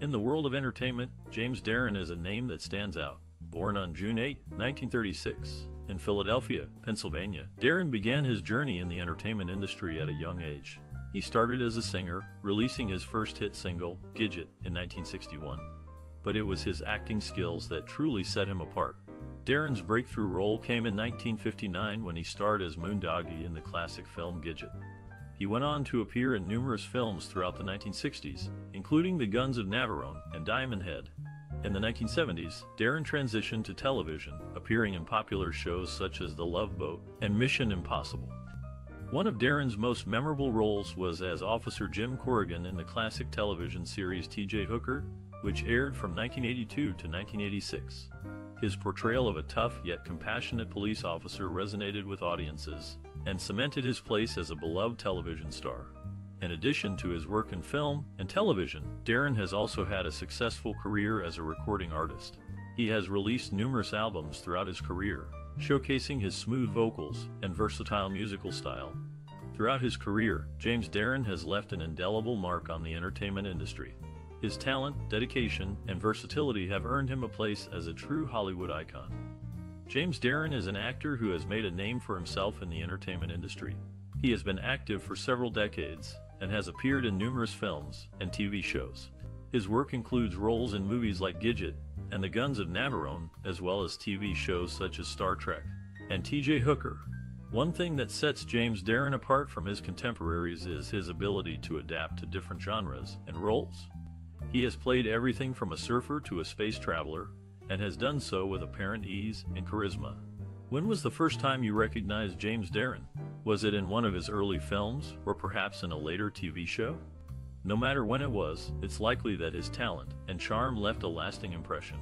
In the world of entertainment, James Darren is a name that stands out. Born on June 8, 1936, in Philadelphia, Pennsylvania, Darren began his journey in the entertainment industry at a young age. He started as a singer, releasing his first hit single, Gidget, in 1961. But it was his acting skills that truly set him apart. Darren's breakthrough role came in 1959 when he starred as Moondoggie in the classic film Gidget. He went on to appear in numerous films throughout the 1960s, including The Guns of Navarone and Diamond Head. In the 1970s, Darren transitioned to television, appearing in popular shows such as The Love Boat and Mission Impossible. One of Darren's most memorable roles was as Officer Jim Corrigan in the classic television series T.J. Hooker, which aired from 1982 to 1986. His portrayal of a tough yet compassionate police officer resonated with audiences and cemented his place as a beloved television star. In addition to his work in film and television, Darren has also had a successful career as a recording artist. He has released numerous albums throughout his career, showcasing his smooth vocals and versatile musical style. Throughout his career, James Darren has left an indelible mark on the entertainment industry. His talent, dedication, and versatility have earned him a place as a true Hollywood icon. James Darren is an actor who has made a name for himself in the entertainment industry. He has been active for several decades and has appeared in numerous films and TV shows. His work includes roles in movies like Gidget and The Guns of Navarone, as well as TV shows such as Star Trek and TJ Hooker. One thing that sets James Darren apart from his contemporaries is his ability to adapt to different genres and roles. He has played everything from a surfer to a space traveler, and has done so with apparent ease and charisma. When was the first time you recognized James Darren? Was it in one of his early films, or perhaps in a later TV show? No matter when it was, it's likely that his talent and charm left a lasting impression.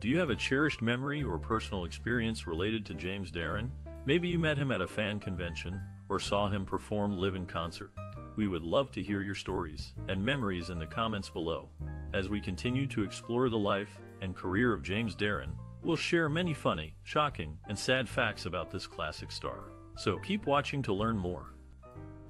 Do you have a cherished memory or personal experience related to James Darren? Maybe you met him at a fan convention or saw him perform live in concert. We would love to hear your stories and memories in the comments below. As we continue to explore the life and career of James Darren, we'll share many funny, shocking, and sad facts about this classic star. So keep watching to learn more.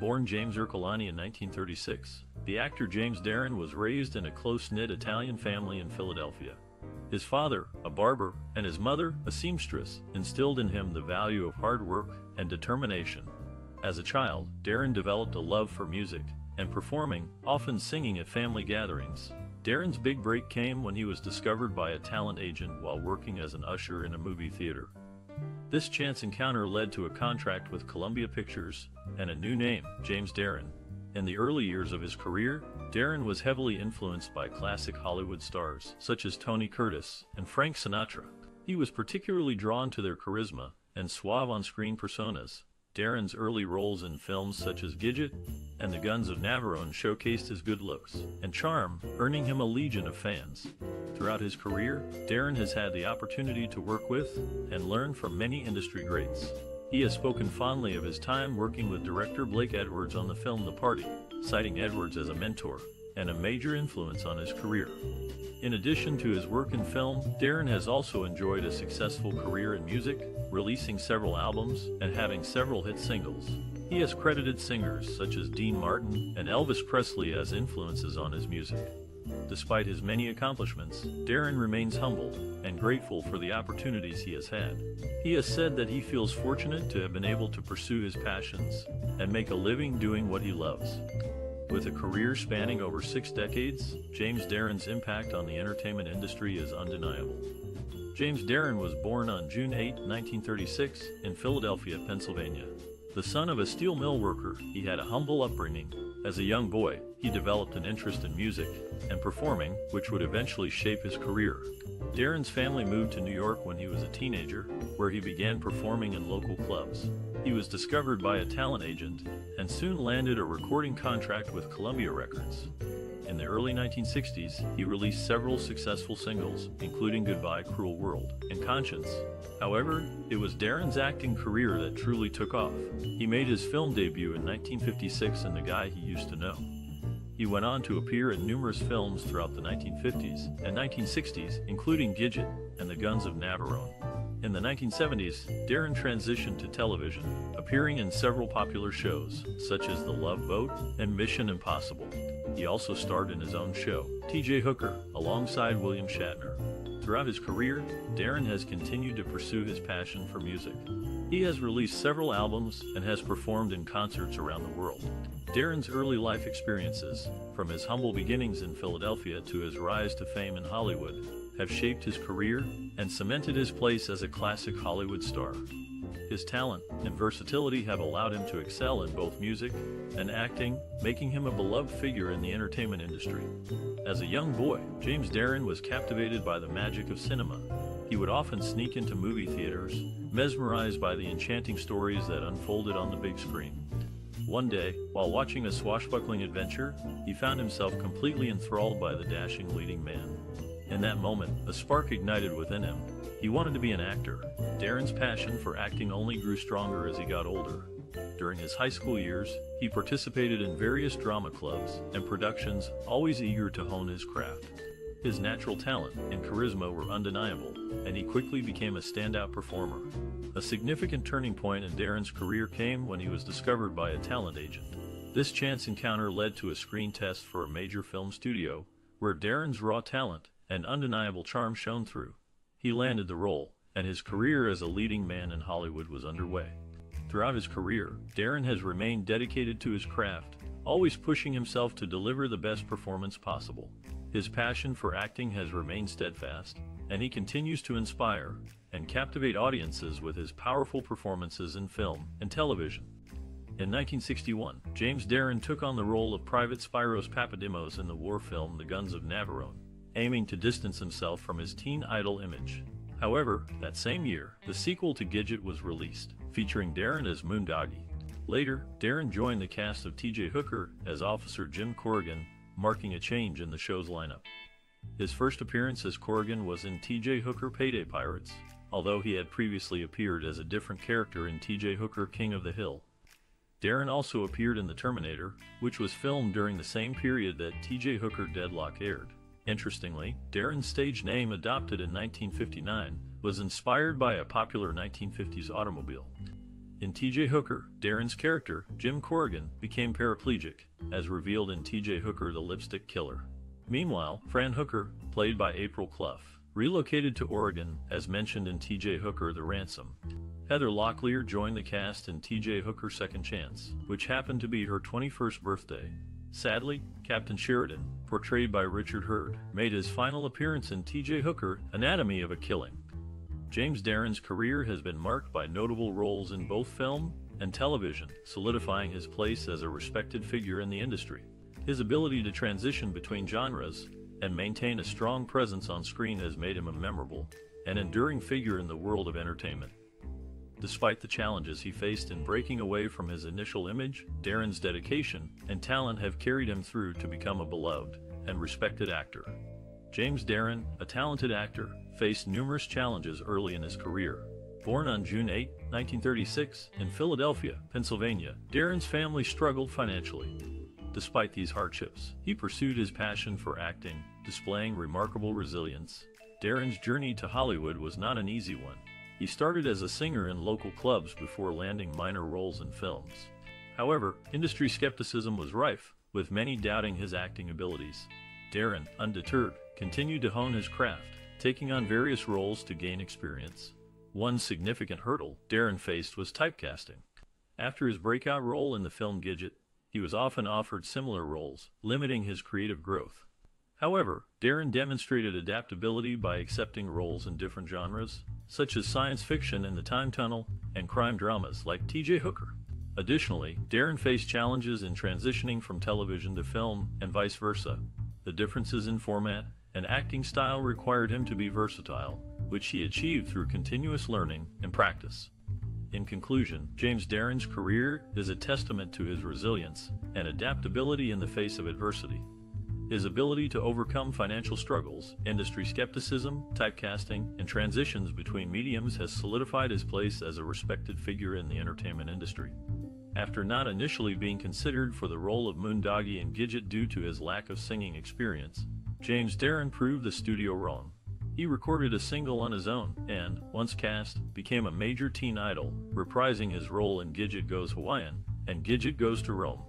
Born James Ercolani in 1936, the actor James Darren was raised in a close-knit Italian family in Philadelphia. His father, a barber, and his mother, a seamstress, instilled in him the value of hard work and determination. As a child, Darren developed a love for music and performing, often singing at family gatherings. Darren's big break came when he was discovered by a talent agent while working as an usher in a movie theater. This chance encounter led to a contract with Columbia Pictures and a new name, James Darren. In the early years of his career, Darren was heavily influenced by classic Hollywood stars such as Tony Curtis and Frank Sinatra. He was particularly drawn to their charisma and suave on-screen personas, Darren's early roles in films such as Gidget and The Guns of Navarone showcased his good looks and charm, earning him a legion of fans. Throughout his career, Darren has had the opportunity to work with and learn from many industry greats. He has spoken fondly of his time working with director Blake Edwards on the film The Party, citing Edwards as a mentor and a major influence on his career. In addition to his work in film, Darren has also enjoyed a successful career in music, releasing several albums and having several hit singles. He has credited singers such as Dean Martin and Elvis Presley as influences on his music. Despite his many accomplishments, Darren remains humble and grateful for the opportunities he has had. He has said that he feels fortunate to have been able to pursue his passions and make a living doing what he loves. With a career spanning over six decades, James Darren's impact on the entertainment industry is undeniable. James Darren was born on June 8, 1936, in Philadelphia, Pennsylvania. The son of a steel mill worker, he had a humble upbringing. As a young boy, he developed an interest in music and performing, which would eventually shape his career. Darren's family moved to New York when he was a teenager, where he began performing in local clubs. He was discovered by a talent agent and soon landed a recording contract with Columbia Records. In the early 1960s, he released several successful singles, including Goodbye Cruel World and Conscience. However, it was Darren's acting career that truly took off. He made his film debut in 1956 in The Guy He Used to Know. He went on to appear in numerous films throughout the 1950s and 1960s, including Gidget and The Guns of Navarone. In the 1970s, Darren transitioned to television, appearing in several popular shows, such as The Love Boat and Mission Impossible. He also starred in his own show, TJ Hooker, alongside William Shatner. Throughout his career, Darren has continued to pursue his passion for music. He has released several albums and has performed in concerts around the world. Darren's early life experiences, from his humble beginnings in Philadelphia to his rise to fame in Hollywood, have shaped his career and cemented his place as a classic Hollywood star. His talent and versatility have allowed him to excel in both music and acting, making him a beloved figure in the entertainment industry. As a young boy, James Darren was captivated by the magic of cinema. He would often sneak into movie theaters, mesmerized by the enchanting stories that unfolded on the big screen. One day, while watching a swashbuckling adventure, he found himself completely enthralled by the dashing leading man. In that moment, a spark ignited within him. He wanted to be an actor. Darren's passion for acting only grew stronger as he got older. During his high school years, he participated in various drama clubs and productions, always eager to hone his craft. His natural talent and charisma were undeniable, and he quickly became a standout performer. A significant turning point in Darren's career came when he was discovered by a talent agent. This chance encounter led to a screen test for a major film studio, where Darren's raw talent and undeniable charm shone through. He landed the role, and his career as a leading man in Hollywood was underway. Throughout his career, Darren has remained dedicated to his craft, always pushing himself to deliver the best performance possible. His passion for acting has remained steadfast, and he continues to inspire and captivate audiences with his powerful performances in film and television. In 1961, James Darren took on the role of Private Spyros Papadimos in the war film The Guns of Navarone aiming to distance himself from his teen idol image. However, that same year, the sequel to Gidget was released, featuring Darren as Moondoggie. Later, Darren joined the cast of TJ Hooker as Officer Jim Corrigan, marking a change in the show's lineup. His first appearance as Corrigan was in TJ Hooker Payday Pirates, although he had previously appeared as a different character in TJ Hooker King of the Hill. Darren also appeared in The Terminator, which was filmed during the same period that TJ Hooker Deadlock aired. Interestingly, Darren's stage name, adopted in 1959, was inspired by a popular 1950s automobile. In TJ Hooker, Darren's character, Jim Corrigan, became paraplegic, as revealed in TJ Hooker the Lipstick Killer. Meanwhile, Fran Hooker, played by April Clough, relocated to Oregon, as mentioned in TJ Hooker The Ransom. Heather Locklear joined the cast in TJ Hooker Second Chance, which happened to be her 21st birthday, Sadly, Captain Sheridan, portrayed by Richard Herd, made his final appearance in T.J. Hooker, Anatomy of a Killing. James Darren's career has been marked by notable roles in both film and television, solidifying his place as a respected figure in the industry. His ability to transition between genres and maintain a strong presence on screen has made him a memorable and enduring figure in the world of entertainment. Despite the challenges he faced in breaking away from his initial image, Darren's dedication and talent have carried him through to become a beloved and respected actor. James Darren, a talented actor, faced numerous challenges early in his career. Born on June 8, 1936, in Philadelphia, Pennsylvania, Darren's family struggled financially. Despite these hardships, he pursued his passion for acting, displaying remarkable resilience. Darren's journey to Hollywood was not an easy one, he started as a singer in local clubs before landing minor roles in films. However, industry skepticism was rife, with many doubting his acting abilities. Darren, undeterred, continued to hone his craft, taking on various roles to gain experience. One significant hurdle Darren faced was typecasting. After his breakout role in the film Gidget, he was often offered similar roles, limiting his creative growth. However, Darren demonstrated adaptability by accepting roles in different genres, such as science fiction in the time tunnel and crime dramas like TJ Hooker. Additionally, Darren faced challenges in transitioning from television to film and vice versa. The differences in format and acting style required him to be versatile, which he achieved through continuous learning and practice. In conclusion, James Darren's career is a testament to his resilience and adaptability in the face of adversity. His ability to overcome financial struggles, industry skepticism, typecasting, and transitions between mediums has solidified his place as a respected figure in the entertainment industry. After not initially being considered for the role of Moondoggie in Gidget due to his lack of singing experience, James Darren proved the studio wrong. He recorded a single on his own and, once cast, became a major teen idol, reprising his role in Gidget Goes Hawaiian and Gidget Goes to Rome.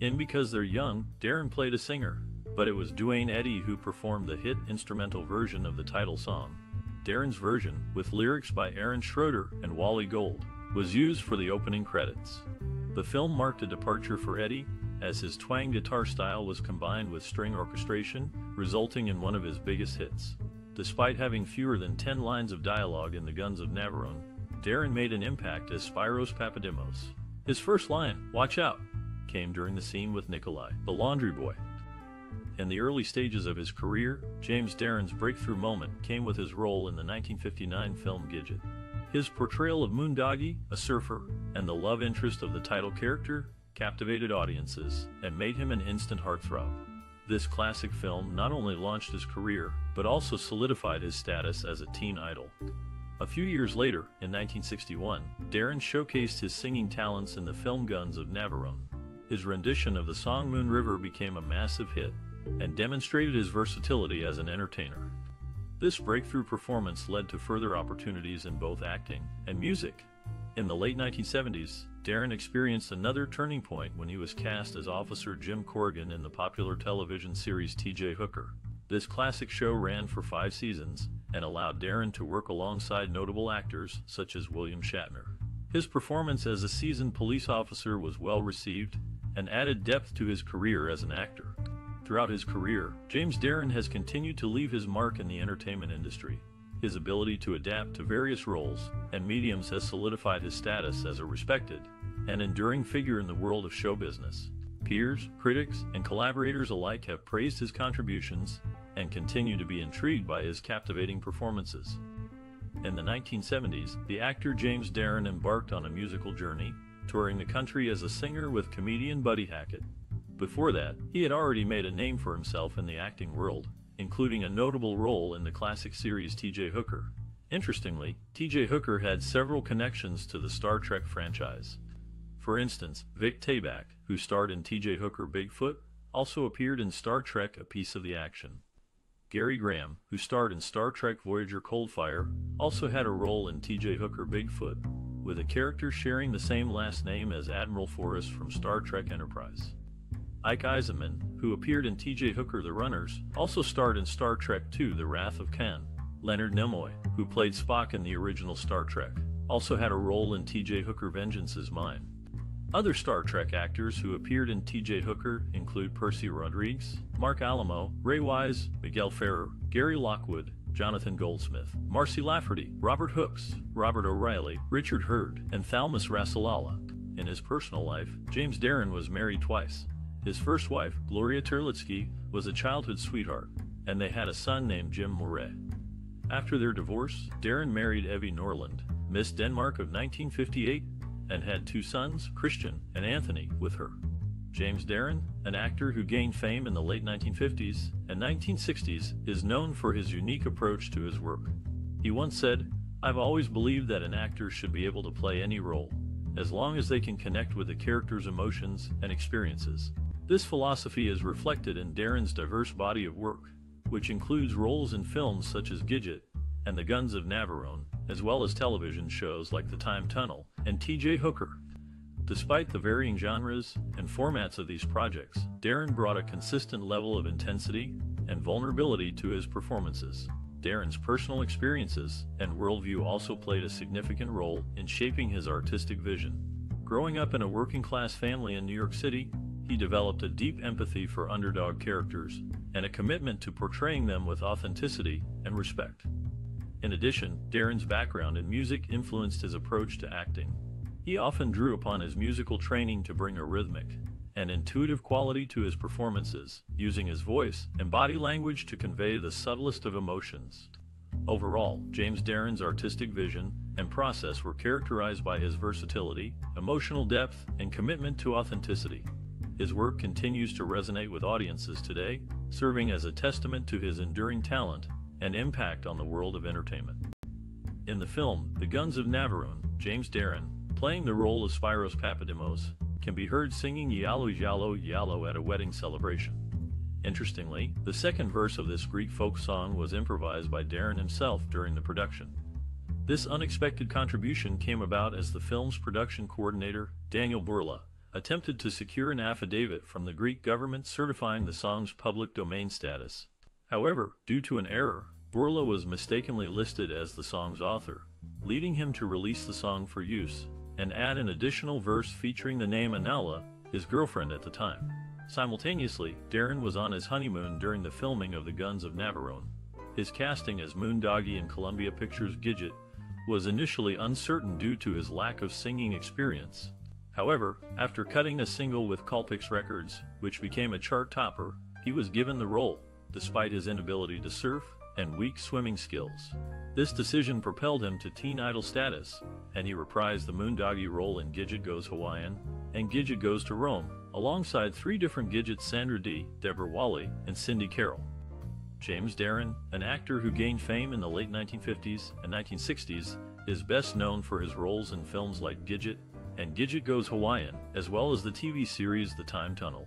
In Because They're Young, Darren played a singer, but it was Duane Eddy who performed the hit instrumental version of the title song. Darren's version, with lyrics by Aaron Schroeder and Wally Gold, was used for the opening credits. The film marked a departure for Eddy, as his twang guitar style was combined with string orchestration, resulting in one of his biggest hits. Despite having fewer than 10 lines of dialogue in The Guns of Navarone, Darren made an impact as Spyros Papademos. His first line, Watch Out, came during the scene with Nikolai, the laundry boy. In the early stages of his career, James Darren's breakthrough moment came with his role in the 1959 film Gidget. His portrayal of Moondoggie, a surfer, and the love interest of the title character captivated audiences and made him an instant heartthrob. This classic film not only launched his career, but also solidified his status as a teen idol. A few years later, in 1961, Darren showcased his singing talents in the film Guns of Navarone. His rendition of the song Moon River became a massive hit and demonstrated his versatility as an entertainer. This breakthrough performance led to further opportunities in both acting and music. In the late 1970s, Darren experienced another turning point when he was cast as Officer Jim Corrigan in the popular television series TJ Hooker. This classic show ran for five seasons and allowed Darren to work alongside notable actors such as William Shatner. His performance as a seasoned police officer was well received and added depth to his career as an actor. Throughout his career, James Darren has continued to leave his mark in the entertainment industry. His ability to adapt to various roles and mediums has solidified his status as a respected and enduring figure in the world of show business. Peers, critics, and collaborators alike have praised his contributions and continue to be intrigued by his captivating performances. In the 1970s, the actor James Darren embarked on a musical journey, touring the country as a singer with comedian Buddy Hackett. Before that, he had already made a name for himself in the acting world, including a notable role in the classic series T.J. Hooker. Interestingly, T.J. Hooker had several connections to the Star Trek franchise. For instance, Vic Tayback, who starred in T.J. Hooker Bigfoot, also appeared in Star Trek A Piece of the Action. Gary Graham, who starred in Star Trek Voyager Coldfire, also had a role in T.J. Hooker Bigfoot, with a character sharing the same last name as Admiral Forrest from Star Trek Enterprise. Ike Eisenman, who appeared in T.J. Hooker The Runners, also starred in Star Trek II The Wrath of Khan. Leonard Nimoy, who played Spock in the original Star Trek, also had a role in T.J. Hooker Vengeance is Mine. Other Star Trek actors who appeared in T.J. Hooker include Percy Rodrigues, Marc Alaimo, Ray Wise, Miguel Ferrer, Gary Lockwood, Jonathan Goldsmith, Marcy Lafferty, Robert Hooks, Robert O'Reilly, Richard Herd, and Thalmus Rasulala. In his personal life, James Darren was married twice. His first wife, Gloria Terlitsky, was a childhood sweetheart, and they had a son named Jim Moret. After their divorce, Darren married Evy Norlund, Miss Denmark of 1958 and had two sons, Christian and Anthony, with her. James Darren, an actor who gained fame in the late 1950s and 1960s, is known for his unique approach to his work. He once said, I've always believed that an actor should be able to play any role, as long as they can connect with the character's emotions and experiences. This philosophy is reflected in Darren's diverse body of work, which includes roles in films such as Gidget and The Guns of Navarone, as well as television shows like The Time Tunnel and TJ Hooker. Despite the varying genres and formats of these projects, Darren brought a consistent level of intensity and vulnerability to his performances. Darren's personal experiences and worldview also played a significant role in shaping his artistic vision. Growing up in a working class family in New York City, he developed a deep empathy for underdog characters and a commitment to portraying them with authenticity and respect. In addition, Darren's background in music influenced his approach to acting. He often drew upon his musical training to bring a rhythmic and intuitive quality to his performances, using his voice and body language to convey the subtlest of emotions. Overall, James Darren's artistic vision and process were characterized by his versatility, emotional depth, and commitment to authenticity. His work continues to resonate with audiences today, serving as a testament to his enduring talent and impact on the world of entertainment. In the film The Guns of Navarone, James Darren, playing the role of Spyros Papademos, can be heard singing Yalo Yalo Yalo at a wedding celebration. Interestingly, the second verse of this Greek folk song was improvised by Darren himself during the production. This unexpected contribution came about as the film's production coordinator, Daniel Burla, attempted to secure an affidavit from the Greek government certifying the song's public domain status. However, due to an error, Bourla was mistakenly listed as the song's author, leading him to release the song for use and add an additional verse featuring the name Anala, his girlfriend at the time. Simultaneously, Darren was on his honeymoon during the filming of The Guns of Navarone. His casting as Moondoggie in Columbia Pictures' Gidget was initially uncertain due to his lack of singing experience. However, after cutting a single with Colpix Records, which became a chart topper, he was given the role, despite his inability to surf and weak swimming skills. This decision propelled him to teen idol status, and he reprised the Moondoggie role in Gidget Goes Hawaiian and Gidget Goes to Rome, alongside three different Gidgets Sandra Dee, Deborah Walley, and Cindy Carol. James Darren, an actor who gained fame in the late 1950s and 1960s, is best known for his roles in films like Gidget and Gidget Goes Hawaiian, as well as the TV series The Time Tunnel.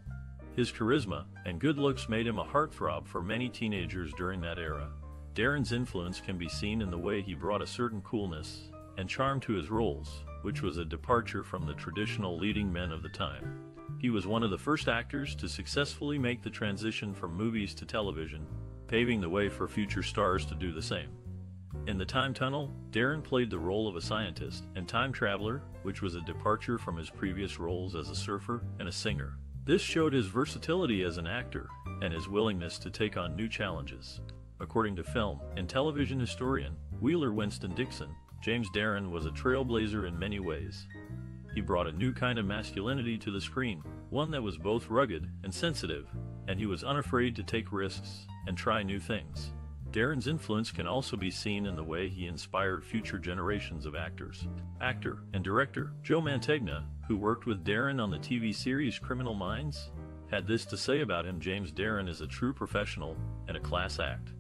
His charisma and good looks made him a heartthrob for many teenagers during that era. Darren's influence can be seen in the way he brought a certain coolness and charm to his roles, which was a departure from the traditional leading men of the time. He was one of the first actors to successfully make the transition from movies to television, paving the way for future stars to do the same. In The Time Tunnel, Darren played the role of a scientist and time traveler, which was a departure from his previous roles as a surfer and a singer. This showed his versatility as an actor and his willingness to take on new challenges. According to film and television historian Wheeler Winston Dixon, James Darren was a trailblazer in many ways. He brought a new kind of masculinity to the screen, one that was both rugged and sensitive, and he was unafraid to take risks and try new things. Darren's influence can also be seen in the way he inspired future generations of actors. Actor and director Joe Mantegna, who worked with Darren on the TV series Criminal Minds, had this to say about him James Darren is a true professional and a class act.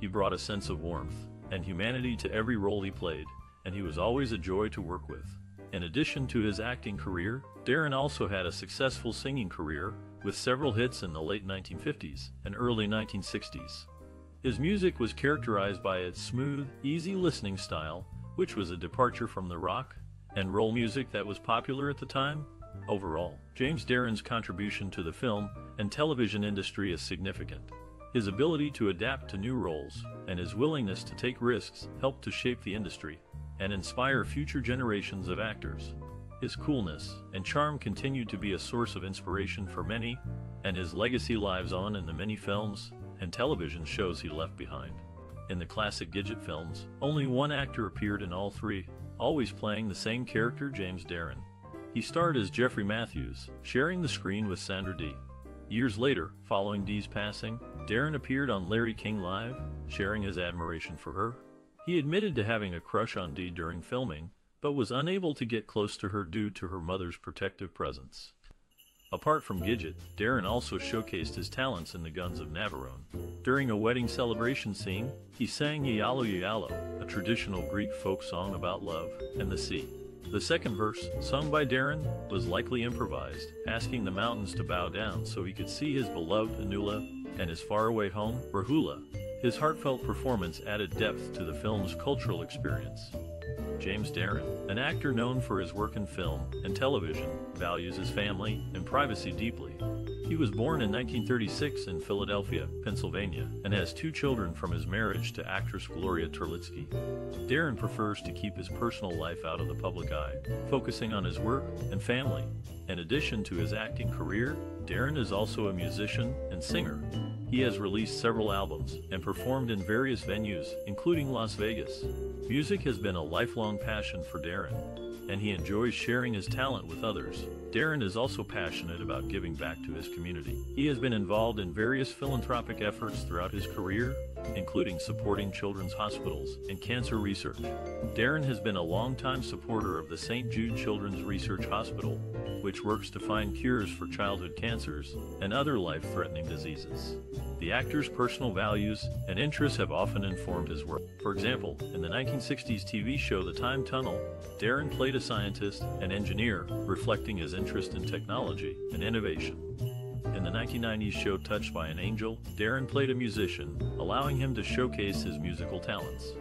He brought a sense of warmth and humanity to every role he played, and he was always a joy to work with. In addition to his acting career, Darren also had a successful singing career with several hits in the late 1950s and early 1960s. His music was characterized by its smooth, easy listening style, which was a departure from the rock and roll music that was popular at the time. Overall, James Darren's contribution to the film and television industry is significant. His ability to adapt to new roles and his willingness to take risks helped to shape the industry and inspire future generations of actors. His coolness and charm continue to be a source of inspiration for many, and his legacy lives on in the many films and television shows he left behind. In the classic Gidget films, only one actor appeared in all three, always playing the same character, James Darren. He starred as Jeffrey Matthews, sharing the screen with Sandra Dee. Years later, following Dee's passing, Darren appeared on Larry King Live, sharing his admiration for her. He admitted to having a crush on Dee during filming, but was unable to get close to her due to her mother's protective presence. Apart from Gidget, Darren also showcased his talents in the Guns of Navarone. During a wedding celebration scene, he sang Ialo Ialo, a traditional Greek folk song about love and the sea. The second verse, sung by Darren, was likely improvised, asking the mountains to bow down so he could see his beloved Anula and his faraway home, Rahula. His heartfelt performance added depth to the film's cultural experience. James Darren, an actor known for his work in film and television, values his family and privacy deeply. He was born in 1936 in Philadelphia, Pennsylvania, and has two children from his marriage to actress Gloria Terlitsky. Darren prefers to keep his personal life out of the public eye, focusing on his work and family. In addition to his acting career, Darren is also a musician and singer. He has released several albums and performed in various venues, including Las Vegas. Music has been a lifelong passion for Darren, and he enjoys sharing his talent with others. Darren is also passionate about giving back to his community. He has been involved in various philanthropic efforts throughout his career, including supporting children's hospitals and cancer research. Darren has been a longtime supporter of the St. Jude Children's Research Hospital, which works to find cures for childhood cancers and other life threatening diseases. The actor's personal values and interests have often informed his work. For example, in the 1960s TV show The Time Tunnel, Darren played a scientist and engineer, reflecting his interest in technology and innovation. In the 1990s show Touched by an Angel, Darren played a musician, allowing him to showcase his musical talents.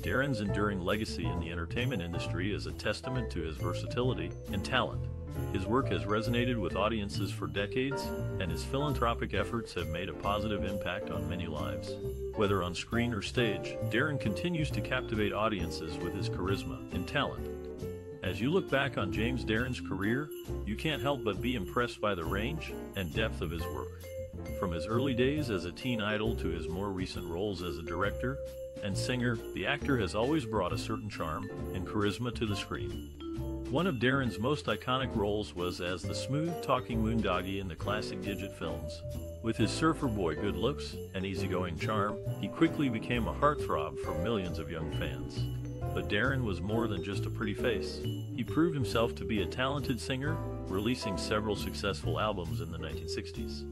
Darren's enduring legacy in the entertainment industry is a testament to his versatility and talent. His work has resonated with audiences for decades, and his philanthropic efforts have made a positive impact on many lives. Whether on screen or stage, Darren continues to captivate audiences with his charisma and talent. As you look back on James Darren's career, you can't help but be impressed by the range and depth of his work. From his early days as a teen idol to his more recent roles as a director and singer, the actor has always brought a certain charm and charisma to the screen. One of Darren's most iconic roles was as the smooth-talking Moondoggie in the classic Gidget films. With his surfer boy good looks and easygoing charm, he quickly became a heartthrob for millions of young fans. But Darren was more than just a pretty face. He proved himself to be a talented singer, releasing several successful albums in the 1960s.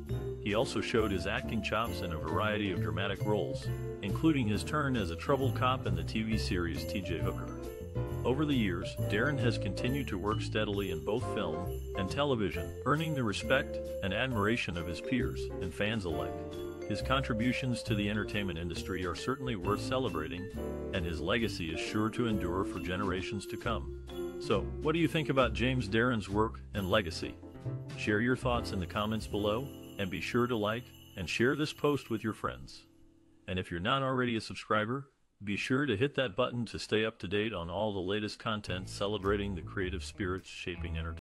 He also showed his acting chops in a variety of dramatic roles, including his turn as a troubled cop in the TV series T.J. Hooker. Over the years, Darren has continued to work steadily in both film and television, earning the respect and admiration of his peers and fans alike. His contributions to the entertainment industry are certainly worth celebrating, and his legacy is sure to endure for generations to come. So, what do you think about James Darren's work and legacy? Share your thoughts in the comments below and be sure to like and share this post with your friends. And if you're not already a subscriber, be sure to hit that button to stay up to date on all the latest content celebrating the creative spirits shaping entertainment.